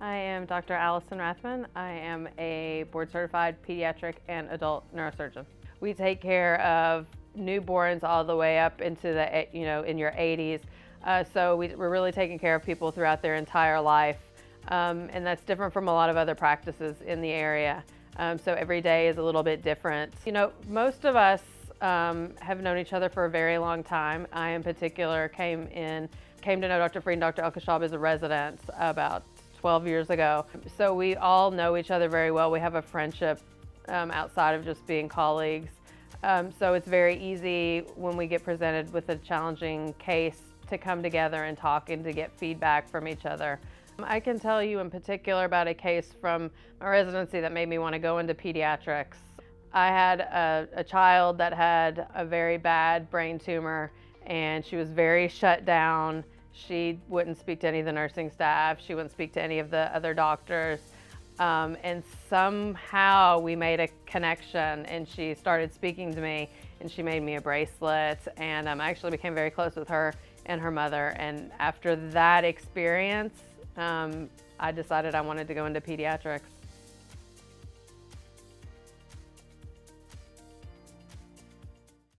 I am Dr. Allison Rathman. I am a board certified pediatric and adult neurosurgeon. We take care of newborns all the way up into the, you know, in your 80s. Uh, so we, are really taking care of people throughout their entire life. Um, and that's different from a lot of other practices in the area. Um, so every day is a little bit different. You know, most of us um, have known each other for a very long time. I in particular came in, came to know Dr. Freed and Dr. Elkashab as a resident about 12 years ago. So we all know each other very well. We have a friendship um, outside of just being colleagues. Um, so it's very easy when we get presented with a challenging case to come together and talk and to get feedback from each other. I can tell you in particular about a case from my residency that made me want to go into pediatrics. I had a, a child that had a very bad brain tumor and she was very shut down. She wouldn't speak to any of the nursing staff. She wouldn't speak to any of the other doctors. Um, and somehow we made a connection and she started speaking to me and she made me a bracelet and um, I actually became very close with her and her mother. And after that experience, um, I decided I wanted to go into pediatrics.